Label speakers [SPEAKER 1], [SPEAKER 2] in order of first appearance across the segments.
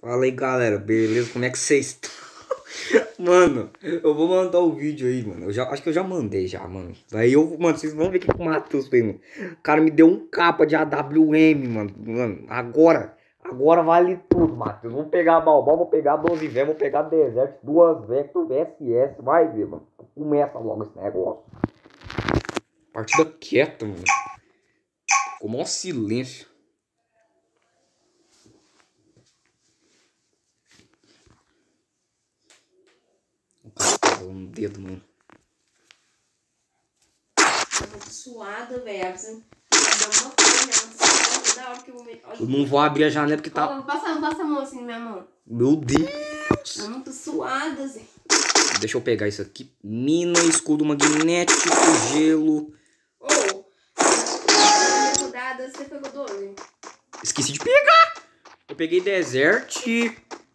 [SPEAKER 1] Fala aí, galera. Beleza? Como é que vocês estão? Mano, eu vou mandar o vídeo aí, mano. Eu já, acho que eu já mandei já, mano. Aí eu, mano, vocês vão ver que o Matheus fez, mano. O cara me deu um capa de AWM, mano. Mano, agora, agora vale tudo, Matheus. Vou pegar a Balbal, vou pegar 12 V, vou pegar Desert, duas Vector, VSS, vai ver, mano. Começa logo esse negócio. Partida quieta, mano. Ficou maior silêncio. No dedo, mano.
[SPEAKER 2] Eu tô suada, velho. Eu
[SPEAKER 1] Eu não vou abrir a janela porque tá.
[SPEAKER 2] Passa, passa a mão assim na minha mão.
[SPEAKER 1] Meu Deus!
[SPEAKER 2] Eu não tô suada, Zé.
[SPEAKER 1] Deixa eu pegar isso aqui. Mina, escudo magnético, gelo.
[SPEAKER 2] Ô, oh, você pegou 12?
[SPEAKER 1] Esqueci de pegar! Eu peguei Desert.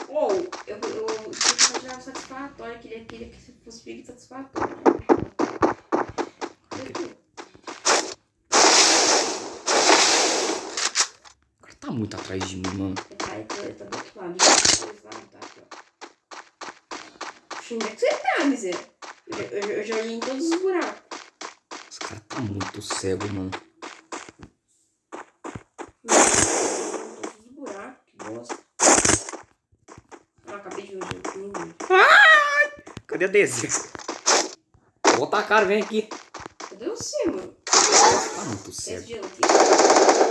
[SPEAKER 2] Ou, oh, eu, eu, eu já satisfatório, queria, queria que fosse bem satisfatório.
[SPEAKER 1] O cara tá muito atrás de mim, mano.
[SPEAKER 2] Ai, tá, tá do outro lado. Tá aqui, ó. Onde é que você tá, miséria? Eu, eu, eu já olhei em todos os buracos.
[SPEAKER 1] Esse cara tá muito cego, mano.
[SPEAKER 2] Todos os buracos, que bosta. Ah, o
[SPEAKER 1] Cadê a desenho? Vou tacar, vem aqui.
[SPEAKER 2] Cadê você, mano?
[SPEAKER 1] Tá muito.
[SPEAKER 2] Esse aqui?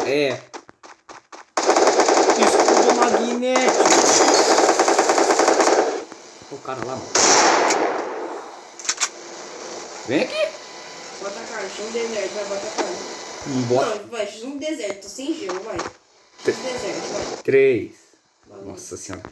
[SPEAKER 1] É. Escudo magnético. O cara lá, mano. Vem aqui.
[SPEAKER 2] Bota a cara, chama um deserto, vai, bota a cara.
[SPEAKER 1] Não bota.
[SPEAKER 2] Não, vai, chama um deserto, tô sem gelo, vai. Deserto, vai.
[SPEAKER 1] Três. Nossa senhora.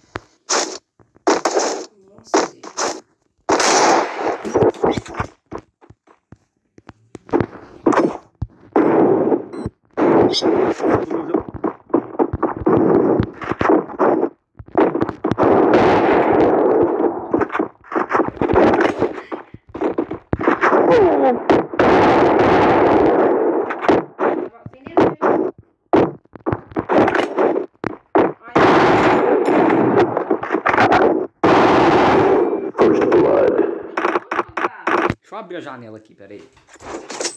[SPEAKER 2] Nossa,
[SPEAKER 1] Deixa eu abrir a janela aqui, peraí.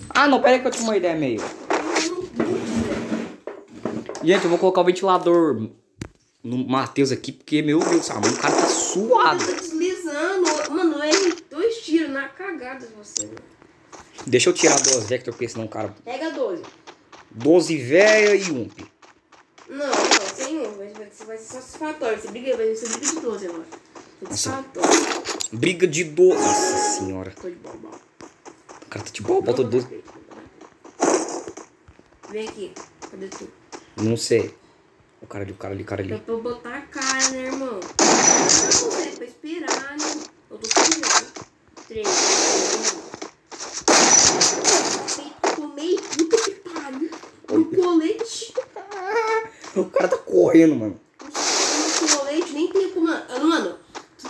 [SPEAKER 1] Ah, não, peraí que eu tive uma ideia meio. Gente, eu vou colocar o ventilador no Matheus aqui, porque, meu Deus, sabe, o cara tá suado.
[SPEAKER 2] Tá deslizando. Mano, eu errei dois tiros na cagada de você.
[SPEAKER 1] Deixa eu tirar duas Vector, porque senão o cara...
[SPEAKER 2] Pega 12.
[SPEAKER 1] 12 véia e um.
[SPEAKER 2] Não, não, sem um. Vai, vai, vai ser satisfatório. Você briga, vai ser briga de 12 agora. Satisfatório.
[SPEAKER 1] Briga de 12. Nossa senhora.
[SPEAKER 2] Tô de balbal.
[SPEAKER 1] O cara tá de bola, bota 12.
[SPEAKER 2] Vem aqui. Cadê tu?
[SPEAKER 1] Não sei. O cara ali, o cara ali, o cara ali.
[SPEAKER 2] pra eu botar a cara, né, irmão? Não, é pra esperar, né? Eu tô com. Três. Tomei, puta que pariu. Um colete.
[SPEAKER 1] O cara tá correndo, mano.
[SPEAKER 2] Um colete, nem tem como. Mano, Mano, pra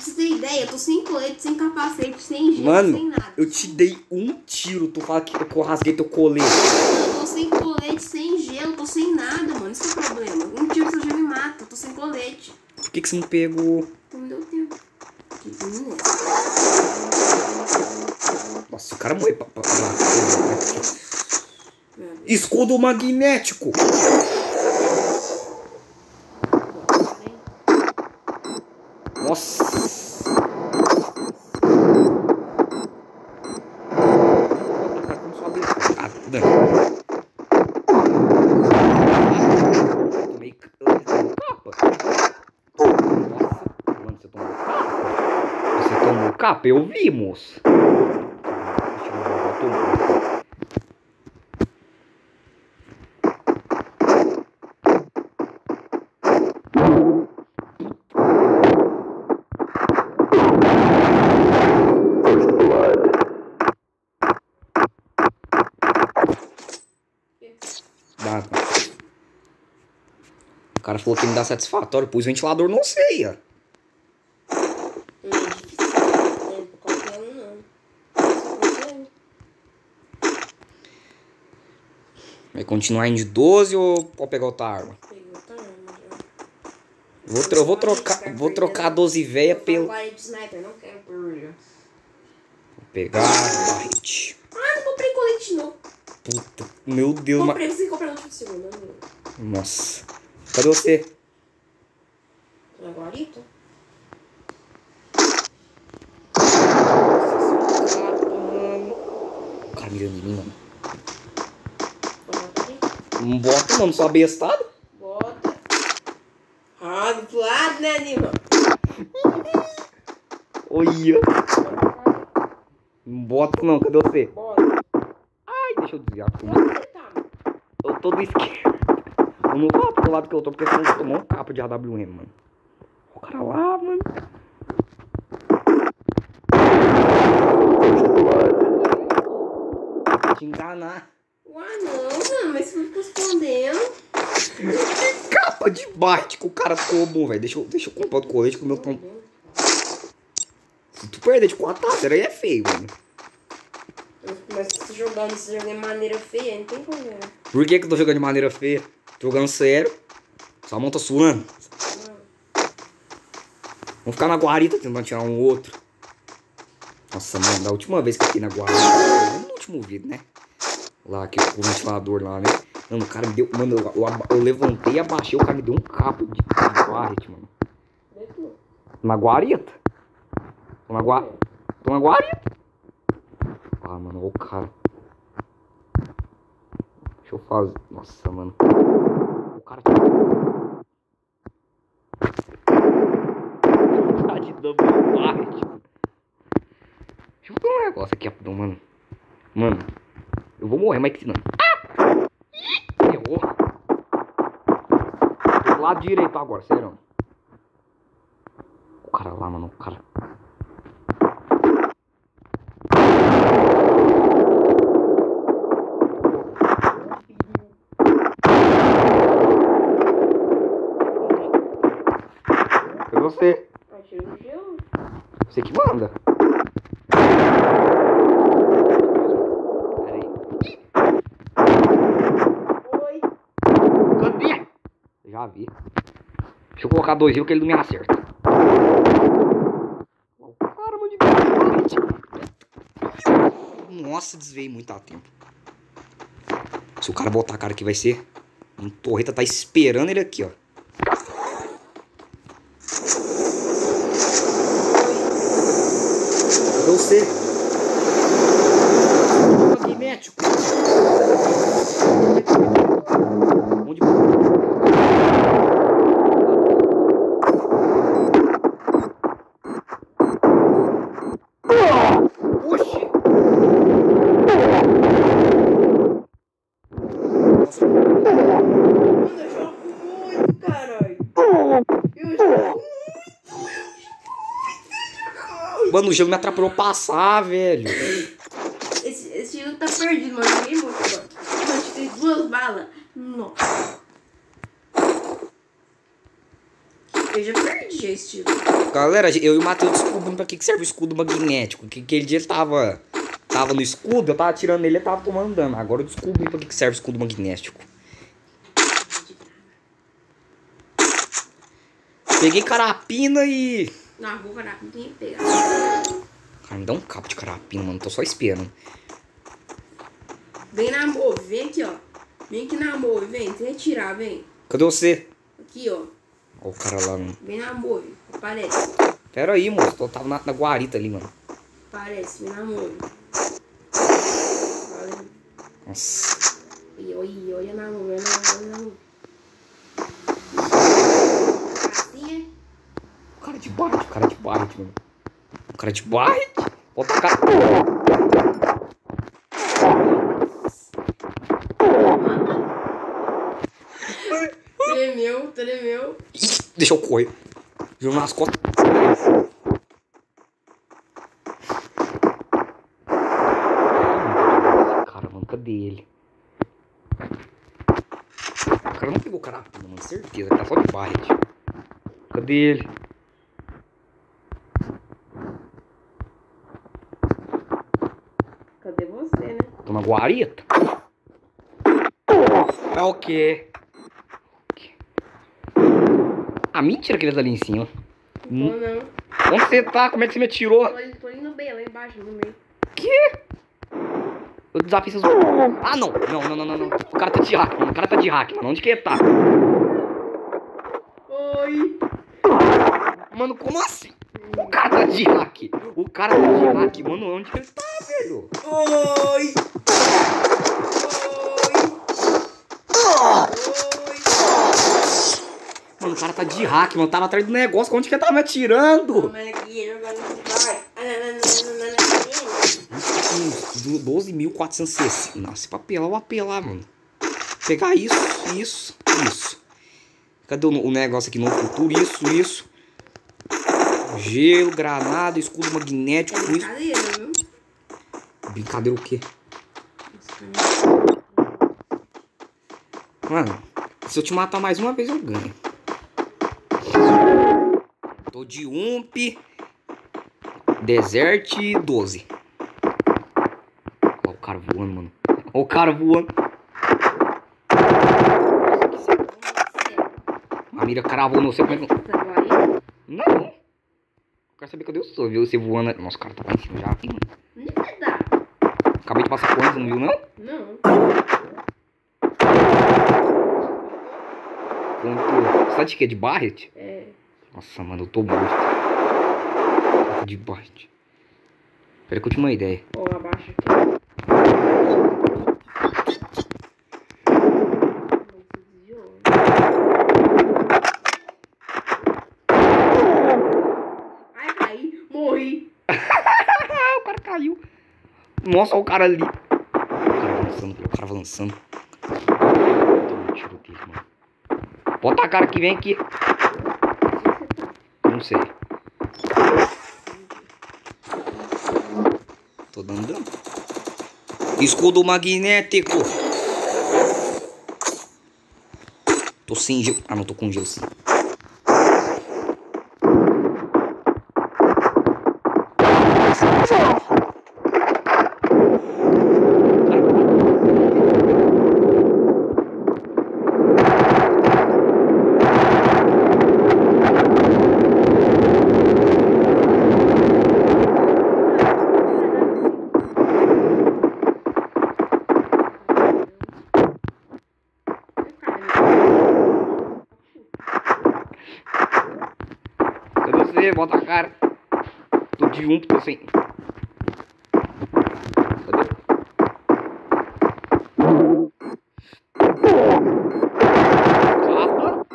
[SPEAKER 2] ideia, eu tô sem colete, sem capacete, sem gelo,
[SPEAKER 1] Mano,
[SPEAKER 2] sem nada.
[SPEAKER 1] eu te dei um tiro. Tu fala que eu rasguei teu colete.
[SPEAKER 2] Eu tô sem colete, sem gelo, tô sem nada, mano. Isso é o problema. Um tiro você já me mata, eu tô sem colete.
[SPEAKER 1] Por que, que você não pegou?
[SPEAKER 2] Não me deu tempo.
[SPEAKER 1] Nossa, o cara morreu pra, pra, pra- Escudo magnético! Nossa! Ah, não. Tomei capa. Nossa, mano, você tomou capa? Você tomou capa? Eu vi, moço. Deixa eu ver, eu tomei. Dá. O cara falou que me dá satisfatório, pus ventilador, não sei, ó.
[SPEAKER 2] Hum, difícil. Não, qualquer um não. Só qualquer um.
[SPEAKER 1] Vai continuar indo de 12 ou pode pegar outra arma?
[SPEAKER 2] Outra arma já.
[SPEAKER 1] Vou, tro- vou trocar, vou trocar a 12 véia pelo.
[SPEAKER 2] Agora de.
[SPEAKER 1] Vou pegar a barrete.
[SPEAKER 2] Ah, não comprei colete não.
[SPEAKER 1] Puta, meu Deus, mas.
[SPEAKER 2] Comprei, você comprou no último segundo. Não,
[SPEAKER 1] Nossa. Cadê você? O cara mirando em mim, mano. Não bota, mano, só bestado.
[SPEAKER 2] Bota. Ah, do lado, né, Nima?
[SPEAKER 1] Olha. Não bota não, cadê você?
[SPEAKER 2] Bota.
[SPEAKER 1] Ai, deixa eu desviar.
[SPEAKER 2] Tá?
[SPEAKER 1] Eu tô do esquerdo. Eu não vou pro lado que eu tô, porque senão eu tomar um capa de AWM, mano. O cara lá, mano. Te enganar.
[SPEAKER 2] Ué, não, mano, mas você ficou escondendo.
[SPEAKER 1] Que capa de bate que o cara tomou, velho. Deixa eu, deixa eu comprar o colete que o meu tom. Se tu perder de 4 taças, aí é feio, mano.
[SPEAKER 2] Mas se você jogar nesse jogo de maneira feia, não tem ver.
[SPEAKER 1] Por que que eu tô jogando de maneira feia? Tô jogando sério. Sua mão tá suando.
[SPEAKER 2] Não.
[SPEAKER 1] Vamos ficar na guarita tentando tirar um outro. Nossa, mano, da última vez que eu fiquei na guarita, no último vídeo, né? Lá, que o ventilador lá, né? Mano, o cara me deu. Mano, eu, eu, eu levantei e abaixei, o cara me deu um capo de, de barret, mano. Na guarita? Na guarita. Na guarita. Ah, mano, o cara. Deixa eu fazer. Nossa, mano. O cara. Tá de double barret. Deixa eu ver um negócio aqui rapidão, mano. Mano, eu vou morrer, mas que não. Ah! Errou. Do lado direito agora, sério. O cara lá, mano, o cara.
[SPEAKER 2] No gelo.
[SPEAKER 1] Você que manda. Pera aí.
[SPEAKER 2] Oi.
[SPEAKER 1] Cadê? Já vi. Deixa eu colocar dois rios que ele não me acerta. Caramba de Nossa, desviei muito a tempo. Se o cara botar a cara aqui vai ser. Um torreta tá esperando ele aqui, ó. Cadê você? Magnético. Onde Oxi!
[SPEAKER 2] Mano, eu jogo muito, caralho. Eu jogo
[SPEAKER 1] Mano, o gelo me atrapalhou passar, velho.
[SPEAKER 2] Esse, esse jogo tá perdido, mano. Ninguém morreu, mano. Tem duas balas. Nossa. Eu já perdi esse tiro.
[SPEAKER 1] Galera, eu e o Matheus descobrimos pra que que serve o escudo magnético. Que aquele dia ele tava, tava no escudo, eu tava atirando nele, ele tava tomando dano. Agora eu descobri pra que que serve o escudo magnético. Peguei carapina e...
[SPEAKER 2] Na rua, não tem que pegar.
[SPEAKER 1] Cara, me dá um capo de carapina, mano. Tô só esperando.
[SPEAKER 2] Vem na move, vem aqui, ó. Vem aqui na move, vem. Se retirar, vem.
[SPEAKER 1] Cadê você?
[SPEAKER 2] Aqui, ó.
[SPEAKER 1] Ó o cara lá, mano.
[SPEAKER 2] Vem na move. Aparece.
[SPEAKER 1] Pera aí, moço. Eu tava na, na guarita ali, mano.
[SPEAKER 2] Aparece, vem na move.
[SPEAKER 1] Nossa.
[SPEAKER 2] E olha, olha na move, olha na move, olha na move. Assim, é?
[SPEAKER 1] O cara de barret, o cara de barret, mano. O cara de barret? Bota a cara...
[SPEAKER 2] Tremeu, tremeu.
[SPEAKER 1] Ih, Deixa eu correr. Jogo nas costas. Cara, mano, cadê ele? O cara não pegou carapina, mano, certeza. Tá só de barret. Cadê ele?
[SPEAKER 2] Cadê você, né?
[SPEAKER 1] Tô na guarita? É o quê? Ah, mentira que ele tá ali em cima.
[SPEAKER 2] Não não.
[SPEAKER 1] Onde você tá? Como é que você me atirou?
[SPEAKER 2] Tô, tô indo bem, lá embaixo, no meio.
[SPEAKER 1] Eu desafio seus... Ah, não. Não, não, não, não, não. O cara tá de hack, mano. O cara tá de hack, mano. Onde que ele tá?
[SPEAKER 2] Oi!
[SPEAKER 1] Mano, como assim? O cara tá de hack. O cara tá de hack. Mano, onde que ele tá, velho?
[SPEAKER 2] Oi!
[SPEAKER 1] Mano, o cara tá de hack, mano. Tava atrás do negócio. Onde que ele tava me atirando? Uns 12.460. Nossa, pra apelar, eu vou apelar, mano. Pegar isso, isso, isso. Cadê o, o negócio aqui no futuro? Isso, isso. Gelo, granada, escudo magnético,
[SPEAKER 2] É brincadeira, viu?
[SPEAKER 1] Brincadeira o quê? Mano, se eu te matar mais uma vez, eu ganho. Tô de ump. Desert 12. Olha o cara voando, mano. Olha o cara voando. A mira cravou no seu. Como é que...
[SPEAKER 2] Tá aí?
[SPEAKER 1] Não. Eu quero saber cadê eu sou, viu? Você voando. Nossa, o cara tá lá em cima já
[SPEAKER 2] dar?
[SPEAKER 1] Acabei de passar coisa, não viu, não?
[SPEAKER 2] Não.
[SPEAKER 1] Ponto. Você tá de quê? De Barret?
[SPEAKER 2] É.
[SPEAKER 1] Nossa, mano, eu tô morto. De Barret. Pera que eu tinha uma ideia.
[SPEAKER 2] Ó, abaixa aqui. Ai, caí. Morri.
[SPEAKER 1] Ah, o cara caiu. Nossa, olha o cara ali. O cara avançando, o cara avançando. Toma um tiro dele, mano. Bota a cara que vem aqui. Não sei. Tô dando dano. Escudo magnético. Tô sem gelo. Ah, não, tô com gelo sim. Cadê você? Bota a cara. Sem. Cadê? Capa.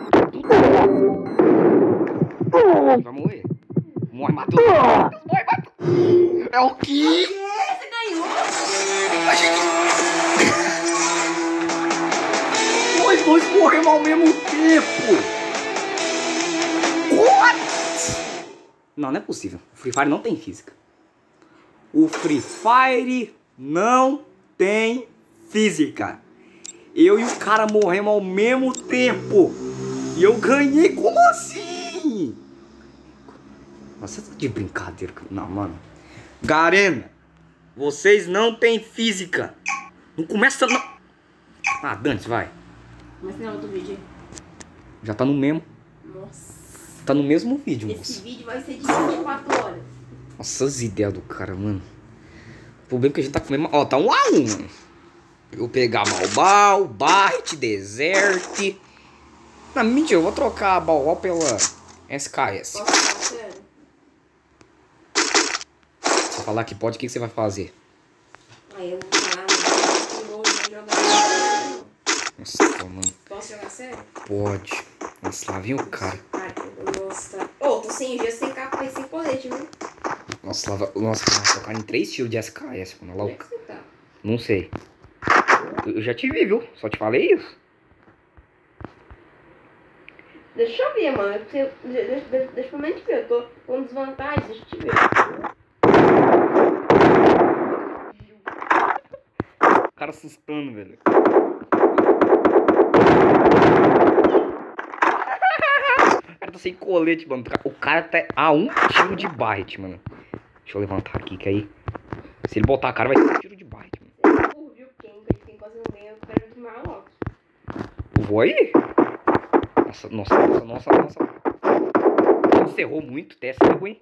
[SPEAKER 1] Vai morrer. Morre, Matheus. Morre, Matheus. É o que?
[SPEAKER 2] Você ganhou?
[SPEAKER 1] Nós dois morremos ao mesmo tempo. What? Não, não é possível. Free Fire não tem física. O Free Fire não tem física. Eu e o cara morremos ao mesmo tempo. E eu ganhei. Como assim? Nossa, você tá de brincadeira. Não, mano. Garena, vocês não têm física. Não começa não. Ah, Dante, vai.
[SPEAKER 2] Mas não, outro vídeo.
[SPEAKER 1] Já tá no mesmo.
[SPEAKER 2] Nossa.
[SPEAKER 1] Tá no mesmo vídeo,
[SPEAKER 2] Esse vídeo vai ser de 24 horas.
[SPEAKER 1] Nossa, as ideias do cara, mano. O problema é que a gente tá comendo. Ó, tá um a um, mano. Eu vou pegar Malbal, Barret, Desert. Não, mentira, eu vou trocar a Balbal pela SKS.
[SPEAKER 2] Sério?
[SPEAKER 1] Se eu falar que pode, o que que você vai fazer?
[SPEAKER 2] Aí eu vou falar, não. Eu vou jogar.
[SPEAKER 1] Nossa, mano.
[SPEAKER 2] Posso jogar sério?
[SPEAKER 1] Pode. Nossa, lá vem o cara.
[SPEAKER 2] Mostrar. Ô, tô sem G, sem capa e sem colete, viu?
[SPEAKER 1] Nossa, lá vai... Nossa, vai tocar em três tiros de SKS, mano. Lá
[SPEAKER 2] Como
[SPEAKER 1] o
[SPEAKER 2] é que você tá?
[SPEAKER 1] Não sei. Eu já te vi, viu? Só te falei isso.
[SPEAKER 2] Deixa eu ver, mano. Deixa, deixa, deixa, eu ver. Eu tô com desvantagem, deixa eu te ver.
[SPEAKER 1] O cara assustando, velho. O cara tá sem colete, mano. O cara tá a um tiro de Barret, mano. Deixa eu levantar aqui, que aí. Se ele botar a cara, vai ser um tiro de Barret, mano.
[SPEAKER 2] Burro, viu? Quem, quem quase eu quero?
[SPEAKER 1] Nossa, nossa, nossa, nossa, nossa. Você errou muito, até cego, hein?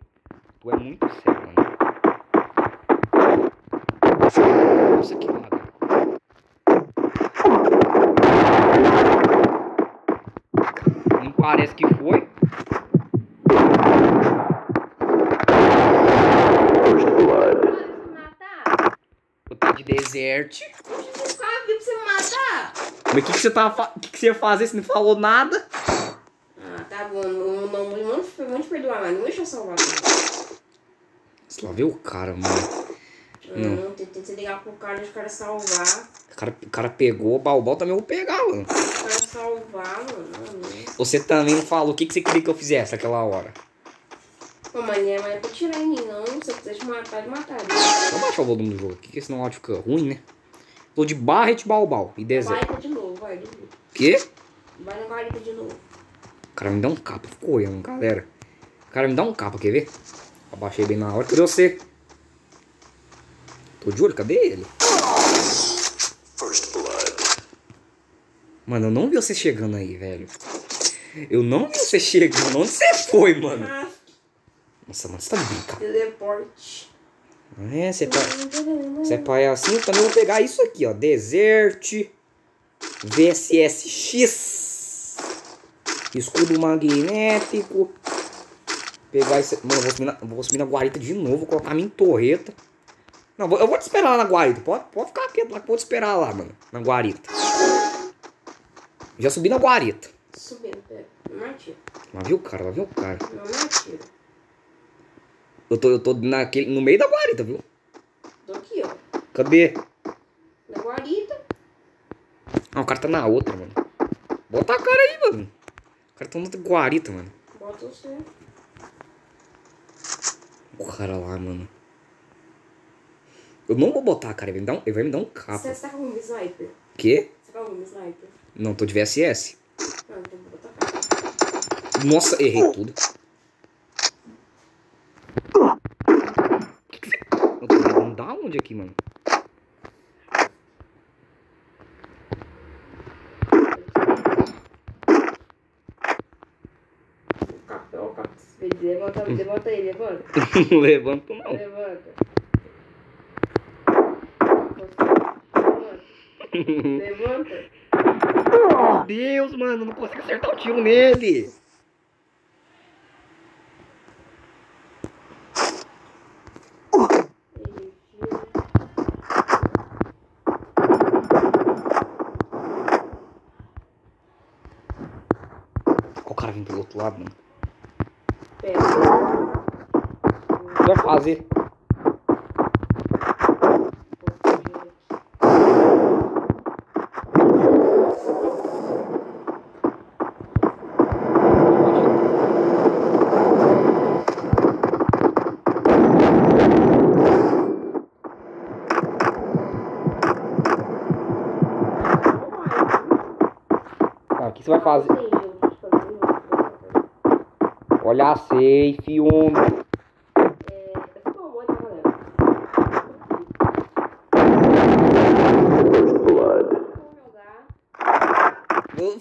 [SPEAKER 1] Tu é muito cego, mano. Nossa, que laga. Não parece que foi.
[SPEAKER 2] Para de me matar.
[SPEAKER 1] Eu tá de desert.
[SPEAKER 2] Oxe, o cara veio pra você me matar.
[SPEAKER 1] Mas o que, que você tava que, que você ia fazer? Você não falou nada?
[SPEAKER 2] Ah, tá bom. Não, não, não, te perdoar mais. Não deixa eu salvar.
[SPEAKER 1] Você lá vê o cara, mano. Não.
[SPEAKER 2] Não, que ligar pro cara, deixa o cara salvar.
[SPEAKER 1] O cara, o cara pegou, o balbal também eu vou pegar, mano.
[SPEAKER 2] O cara salvar, mano. Não.
[SPEAKER 1] Você também não falou o que, que você queria que eu fizesse aquela hora.
[SPEAKER 2] Pô, mas não é pra tirar em mim, não. Se eu quiser te matar, de matar.
[SPEAKER 1] Eu baixar o volume do jogo aqui, porque senão o áudio fica ruim, né? Tô de Barret Balbal e deserto.
[SPEAKER 2] Guarita de novo, vai, Dudu.
[SPEAKER 1] Quê?
[SPEAKER 2] Vai na guarita de novo.
[SPEAKER 1] O cara me dá um capa, ficou olhando, galera. O cara me dá um capa, quer ver? Abaixei bem na hora. Cadê você? Tô de olho, cadê ele?
[SPEAKER 3] First blood.
[SPEAKER 1] Mano, eu não vi você chegando aí, velho. Eu não vi você chegando. Onde você foi, mano? Nossa, mano, você tá de brincadeira.
[SPEAKER 2] teleporte.
[SPEAKER 1] É, você tá. Você é palhacinho, também vou pegar isso aqui, ó. Desert. VSSX. Escudo magnético. Pegar esse. Mano, eu vou subir na, vou subir na guarita de novo, colocar minha torreta. Não, vou- eu vou te esperar lá na guarita. Pode, pode ficar quieto lá que eu vou te esperar lá, mano. Na guarita. Já subi na guarita.
[SPEAKER 2] Subindo, pera. Não atira.
[SPEAKER 1] Lá viu o cara, lá viu o cara.
[SPEAKER 2] Não atira.
[SPEAKER 1] Eu tô, eu tô naquele, no meio da guarita, viu?
[SPEAKER 2] Tô aqui, ó.
[SPEAKER 1] Cadê?
[SPEAKER 2] Na guarita.
[SPEAKER 1] Ah, o cara tá na outra, mano. Bota a cara aí, mano. O cara tá na outra guarita, mano.
[SPEAKER 2] Bota você.
[SPEAKER 1] O cara lá, mano. Eu não vou botar a cara, ele vai me dar um, ele vai me dar um capa.
[SPEAKER 2] Você tá com algum sniper?
[SPEAKER 1] Quê?
[SPEAKER 2] Você tá com algum sniper?
[SPEAKER 1] Não, tô de VSS.
[SPEAKER 2] Não, então vou botar a cara.
[SPEAKER 1] Nossa, errei tudo. Que que você- Eu tô levando da onde aqui, mano?
[SPEAKER 2] Levanta, levanta aí, levanta.
[SPEAKER 1] Não levanto, não.
[SPEAKER 2] Levanta. Levanta.
[SPEAKER 1] Meu Deus, mano, não consigo acertar o tiro nele. Ó, o cara vindo pelo outro lado, vai fazer? Ah, o que você vai fazer? Olha a safe, homem.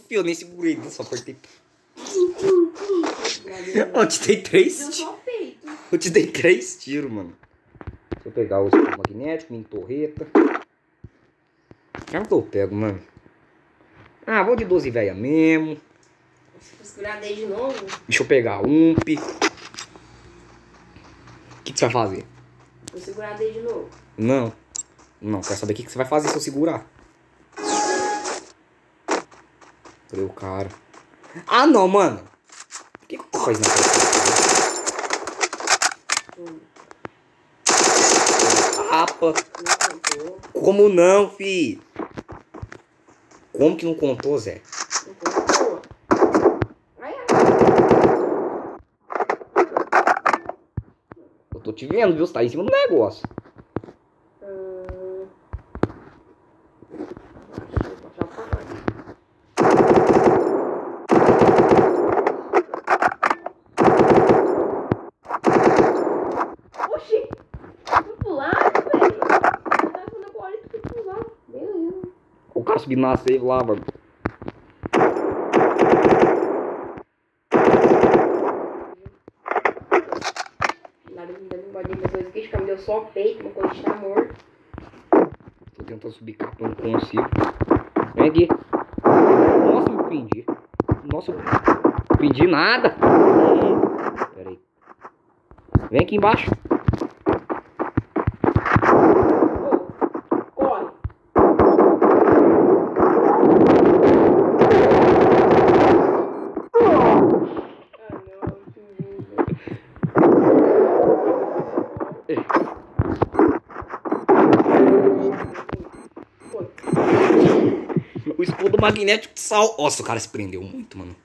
[SPEAKER 1] Fio, nem segurei, só apertei. Eu te dei três tiros. Eu te dei três tiros, mano. Deixa eu pegar o escudo magnético, minha torreta. Cara, que eu pego, mano. Ah, vou de 12 velha mesmo.
[SPEAKER 2] Daí de novo.
[SPEAKER 1] Deixa eu pegar ump. O que, que você vai fazer?
[SPEAKER 2] Vou segurar daí de novo.
[SPEAKER 1] Não. Não, quero saber o que, que você vai fazer se eu segurar. Cadê o cara? Ah, não, mano. Por que, que tu faz na?
[SPEAKER 2] Não contou.
[SPEAKER 1] Como não, fi? Como que não contou, Zé?
[SPEAKER 2] Não contou. Ai, ai.
[SPEAKER 1] Eu tô te vendo, viu? Você tá em cima do negócio.
[SPEAKER 2] Hum. Oxi! Fui pular, velho! Eu tava falando que fui pular.
[SPEAKER 1] O cara subindo na save lá, mano.
[SPEAKER 2] Cara, me deu só o peito, coisa de tá morto.
[SPEAKER 1] Tô tentando subir capa, não consigo. Vem aqui. Nossa, me prendi. Nossa, eu prendi nada. Pera aí. Vem aqui embaixo.
[SPEAKER 2] Corre. Ah, não, que Foi.
[SPEAKER 1] O escudo magnético de sal. Nossa, o cara se prendeu muito, mano.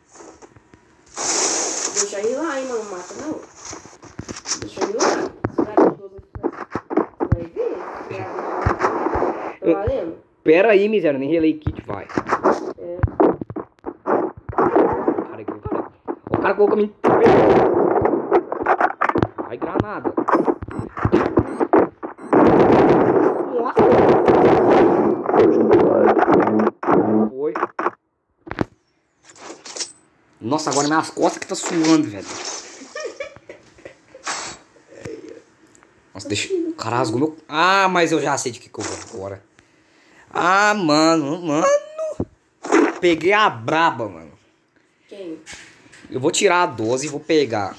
[SPEAKER 2] Deixa ele lá, hein, mano. Mata, não. Deixa ele lá. Vai de 12 aqui, vai ver. Tá valendo?
[SPEAKER 1] Pera aí, miséria. Nem relay kit vai.
[SPEAKER 2] É.
[SPEAKER 1] Cara, que o cara. O cara colocou me. Vai granada. Nossa. Foi. Nossa, agora minhas costas que tá suando, velho. Nossa, deixa. O cara rasgou meu. Ah, mas eu já sei de que, que eu vou agora. Ah, mano, mano. Peguei a braba, mano.
[SPEAKER 2] Quem?
[SPEAKER 1] Eu vou tirar a 12 e vou pegar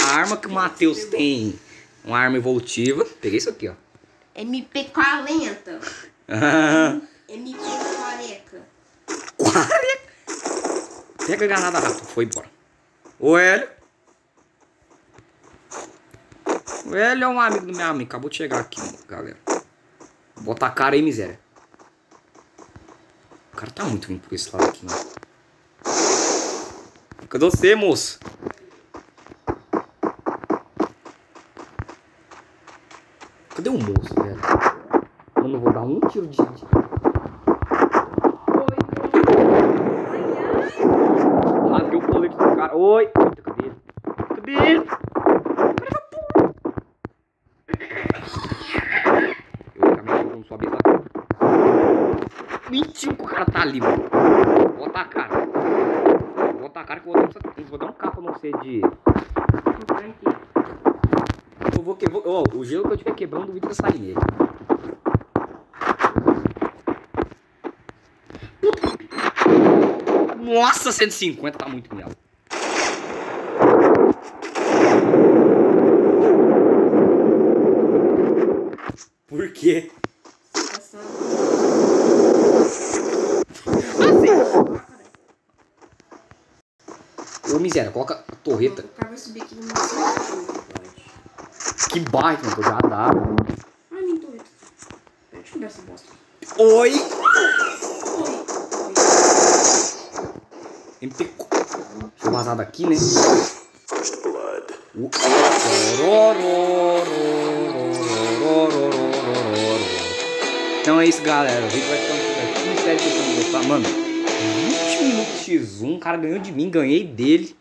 [SPEAKER 1] a arma que o Matheus tem. Uma arma evolutiva. Peguei isso aqui, ó.
[SPEAKER 2] MP40.
[SPEAKER 1] Ah,
[SPEAKER 2] MP40.
[SPEAKER 1] Quarenta. Pega a granada rápido. Foi embora. O Hélio. O Hélio é um amigo do meu amigo. Acabou de chegar aqui, galera. Bota a cara aí, miséria. O cara tá muito vindo por esse lado aqui, mano. Cadê você, moço? Cadê o moço, cara. Oi! Ele? Cadê ele? Eu caminhei não sobe lá. Mentira o cara tá ali, mano. Bota a cara. Bota a cara que eu vou dar, eu vou dar um capa no você de. Eu vou que. Ó, o gelo que eu tiver quebrando, duvido que eu sair. Nossa, 150 tá muito miado. Quê? Ô, miséria, coloca a torreta.
[SPEAKER 2] O cara vai subir aqui no.
[SPEAKER 1] Que baita, mano, já dá.
[SPEAKER 2] Ai, minha torreta. Deixa eu quebrar essa bosta.
[SPEAKER 1] Oi!
[SPEAKER 2] Oi.
[SPEAKER 1] MP. Deixa eu vazar daqui, né?
[SPEAKER 3] First blood.
[SPEAKER 1] Então é isso, galera. O vídeo vai ficando por aqui. Espero que vocês tenham gostado. Mano, 20 minutos X1. O cara ganhou de mim, ganhei dele.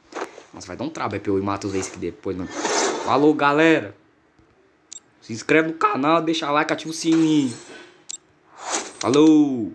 [SPEAKER 1] Nossa, vai dar um trabalho pra eu ir matar vezes que depois, mano. Falou, galera. Se inscreve no canal, deixa like, ativa o sininho. Falou!